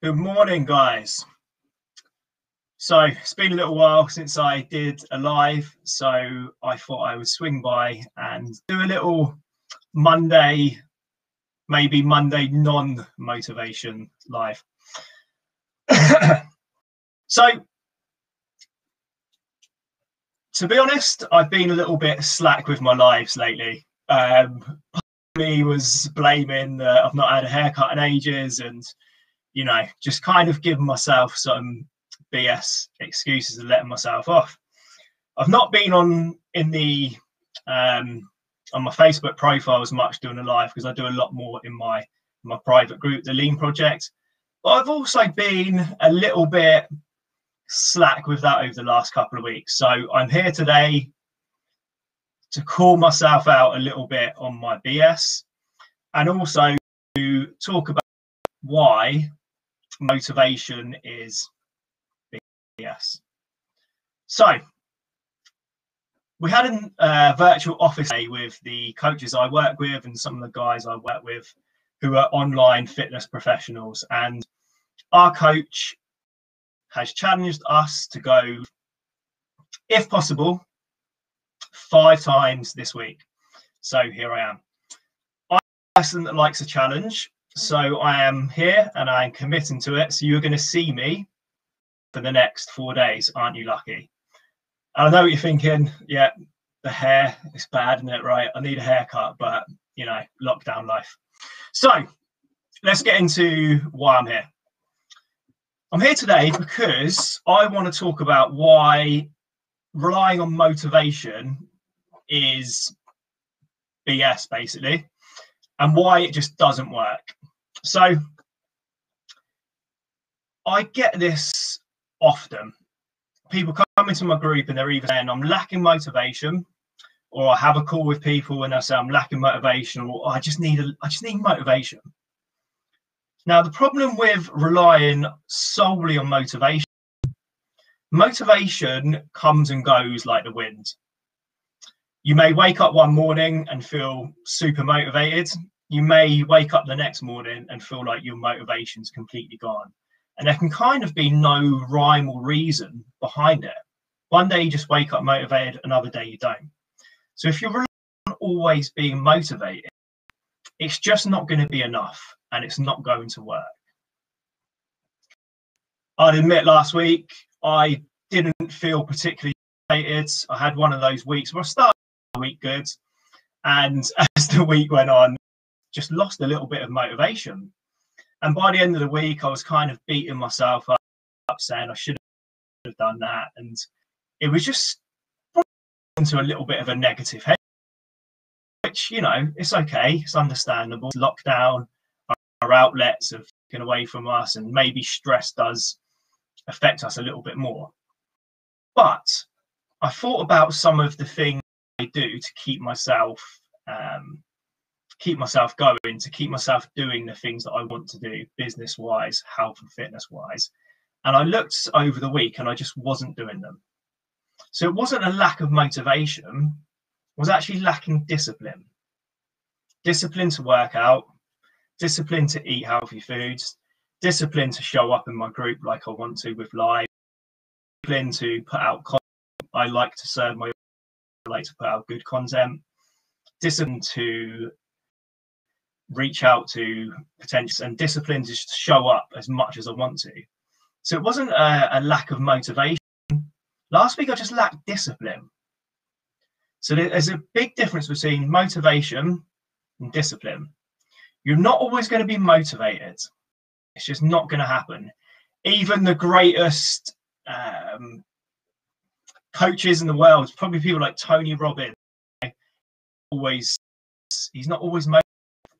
Good morning, guys. So it's been a little while since I did a live, so I thought I would swing by and do a little Monday, maybe Monday non motivation live. so, to be honest, I've been a little bit slack with my lives lately. Um, me was blaming that I've not had a haircut in ages and you know, just kind of giving myself some BS excuses and letting myself off. I've not been on in the um, on my Facebook profile as much doing a live because I do a lot more in my my private group, the Lean Project. But I've also been a little bit slack with that over the last couple of weeks. So I'm here today to call myself out a little bit on my BS and also to talk about why motivation is BS. So we had a uh, virtual office day with the coaches I work with and some of the guys I work with who are online fitness professionals. And our coach has challenged us to go, if possible, five times this week. So here I am. I'm a person that likes a challenge. So I am here and I'm committing to it. So you're going to see me for the next four days. Aren't you lucky? I know what you're thinking. Yeah, the hair is bad, isn't it? Right. I need a haircut, but you know, lockdown life. So let's get into why I'm here. I'm here today because I want to talk about why relying on motivation is BS, basically, and why it just doesn't work. So I get this often. People come into my group and they're either saying I'm lacking motivation, or I have a call with people and they say I'm lacking motivation, or I just need a, I just need motivation. Now the problem with relying solely on motivation, motivation comes and goes like the wind. You may wake up one morning and feel super motivated, you may wake up the next morning and feel like your motivation's completely gone. And there can kind of be no rhyme or reason behind it. One day you just wake up motivated, another day you don't. So if you're always being motivated, it's just not going to be enough and it's not going to work. I'd admit last week I didn't feel particularly motivated. I had one of those weeks where I started the week good. And as the week went on, just lost a little bit of motivation. And by the end of the week, I was kind of beating myself up, saying I should have done that. And it was just into a little bit of a negative head, which, you know, it's okay. It's understandable. Lockdown, our outlets have taken away from us, and maybe stress does affect us a little bit more. But I thought about some of the things I do to keep myself um, keep myself going, to keep myself doing the things that I want to do, business wise, health and fitness wise. And I looked over the week and I just wasn't doing them. So it wasn't a lack of motivation, was actually lacking discipline. Discipline to work out, discipline to eat healthy foods, discipline to show up in my group like I want to with live, discipline to put out content. I like to serve my I like to put out good content, discipline to reach out to potential and discipline to show up as much as I want to. So it wasn't a, a lack of motivation. Last week I just lacked discipline. So there's a big difference between motivation and discipline. You're not always going to be motivated. It's just not going to happen. Even the greatest um, coaches in the world, probably people like Tony Robbins, always he's not always motivated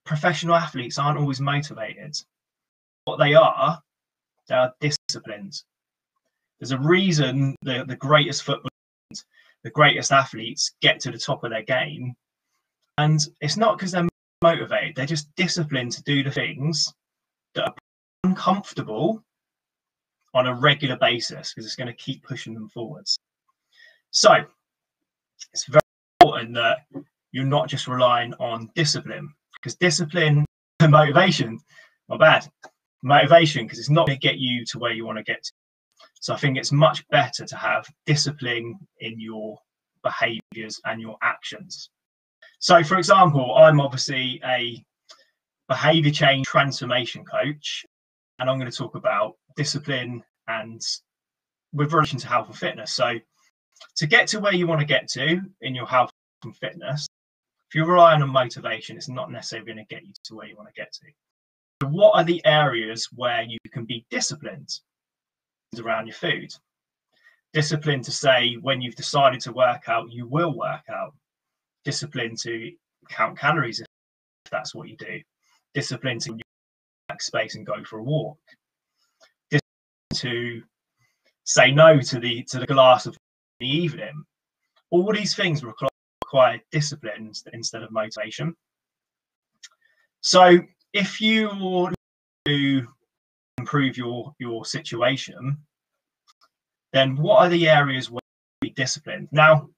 professional athletes aren't always motivated. What they are, they are disciplined. There's a reason the, the greatest footballers, the greatest athletes get to the top of their game. And it's not because they're motivated, they're just disciplined to do the things that are uncomfortable on a regular basis because it's going to keep pushing them forwards. So it's very important that you're not just relying on discipline because discipline and motivation are bad. motivation because it's not going to get you to where you want to get to. So I think it's much better to have discipline in your behaviors and your actions. So, for example, I'm obviously a behavior change transformation coach, and I'm going to talk about discipline and with relation to health and fitness. So, to get to where you want to get to in your health and fitness, if you rely on motivation, it's not necessarily going to get you to where you want to get to. So what are the areas where you can be disciplined around your food? Discipline to say when you've decided to work out, you will work out. Discipline to count calories if that's what you do. Discipline to space and go for a walk. Discipline to say no to the to the glass of the evening. All these things require require discipline instead of motivation. So if you want to improve your your situation, then what are the areas where you be disciplined? Now,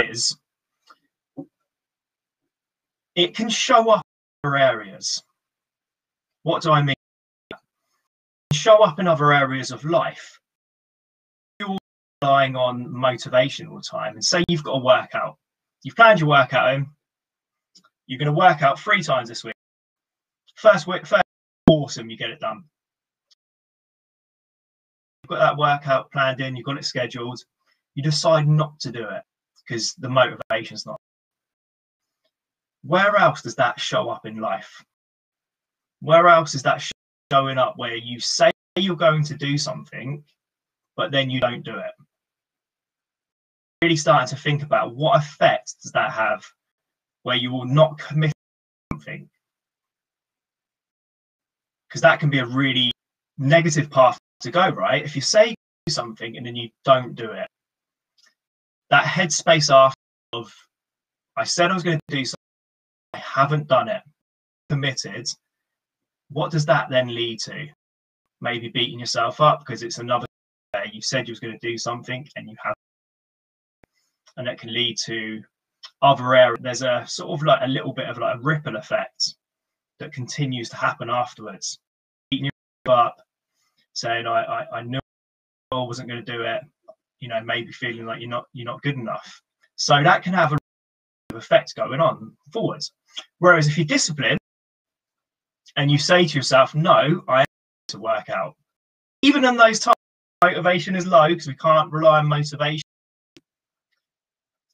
is it can show up in other areas. What do I mean? Show up in other areas of life relying on motivation all the time. And say you've got a workout, you've planned your workout home, you're going to work out three times this week. First week, first awesome, you get it done. You've got that workout planned in, you've got it scheduled. You decide not to do it because the motivation's not. Where else does that show up in life? Where else is that showing up where you say you're going to do something, but then you don't do it? really starting to think about what effect does that have where you will not commit something? Because that can be a really negative path to go right? If you say something and then you don't do it that headspace after of i said i was going to do something i haven't done it committed what does that then lead to? Maybe beating yourself up because it's another you said you was going to do something and you have and that can lead to other areas. There's a sort of like a little bit of like a ripple effect that continues to happen afterwards. Eating up, saying I, I, I knew I wasn't going to do it, you know, maybe feeling like you're not you're not good enough. So that can have a effect going on forwards. Whereas if you're disciplined and you say to yourself, no, I to work out, even in those times motivation is low because we can't rely on motivation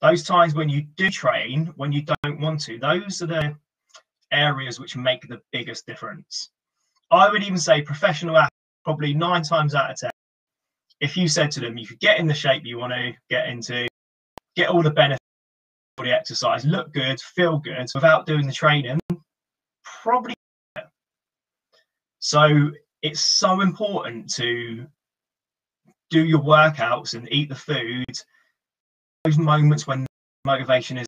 those times when you do train, when you don't want to, those are the areas which make the biggest difference. I would even say professional athletes, probably nine times out of 10, if you said to them, you could get in the shape you want to get into, get all the benefits of the exercise, look good, feel good without doing the training, probably. So it's so important to do your workouts and eat the food those moments when motivation is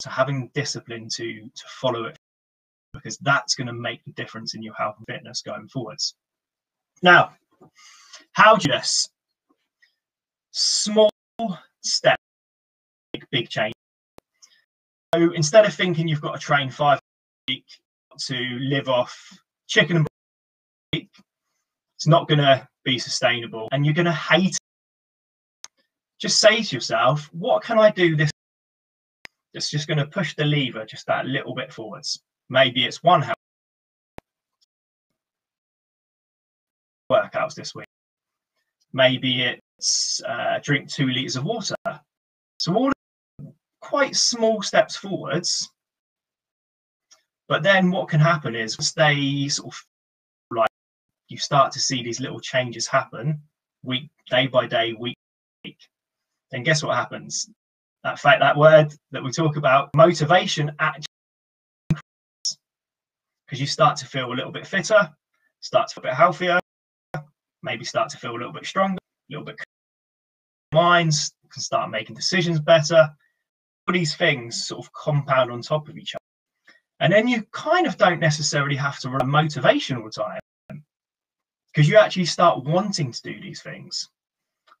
to having discipline to to follow it because that's going to make the difference in your health and fitness going forwards. Now, how do this? Small step, make big change. So instead of thinking you've got to train five a week to live off chicken and it's not going to be sustainable, and you're going to hate just say to yourself, what can I do this? It's just going to push the lever just that little bit forwards. Maybe it's one hour workouts this week. Maybe it's uh, drink two liters of water. So all quite small steps forwards. But then what can happen is they sort of you start to see these little changes happen week day by day, week week then guess what happens? That fact, that word that we talk about, motivation actually increases because you start to feel a little bit fitter, start to feel a bit healthier, maybe start to feel a little bit stronger, a little bit minds can start making decisions better. All these things sort of compound on top of each other. And then you kind of don't necessarily have to run motivation all the time because you actually start wanting to do these things.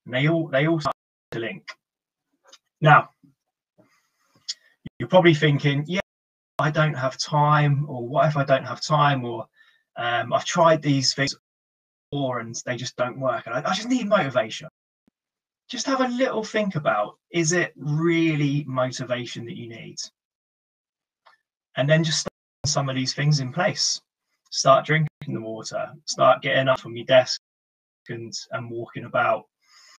And they all they all start to link. Now, you're probably thinking, yeah, I don't have time, or what if I don't have time, or Um, I've tried these things before and they just don't work. And I, I just need motivation. Just have a little think about is it really motivation that you need? And then just start some of these things in place. Start drinking the water, start getting up from your desk and, and walking about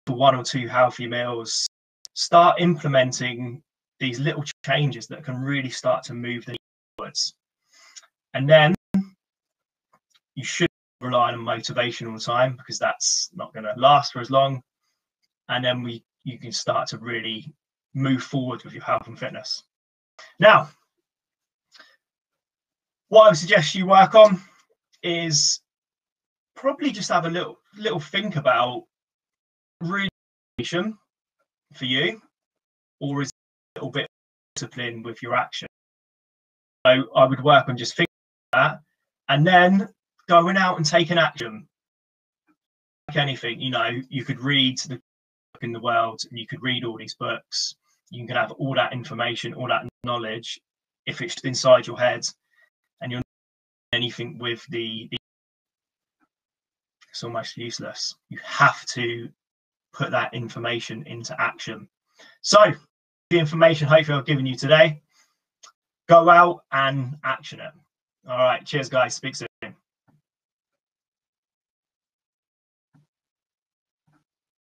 for one or two healthy meals. Start implementing these little changes that can really start to move the forwards. And then you should rely on motivation all the time because that's not going to last for as long. And then we you can start to really move forward with your health and fitness. Now, what I would suggest you work on is probably just have a little little think about really for you, or is a little bit discipline with your action. So I would work on just thinking that, and then going out and taking action. Like anything, you know, you could read the in the world, and you could read all these books. You can have all that information, all that knowledge. If it's inside your head, anything with the, the it's almost useless. You have to put that information into action. So the information hopefully I've given you today, go out and action it. All right. Cheers, guys. Speak soon.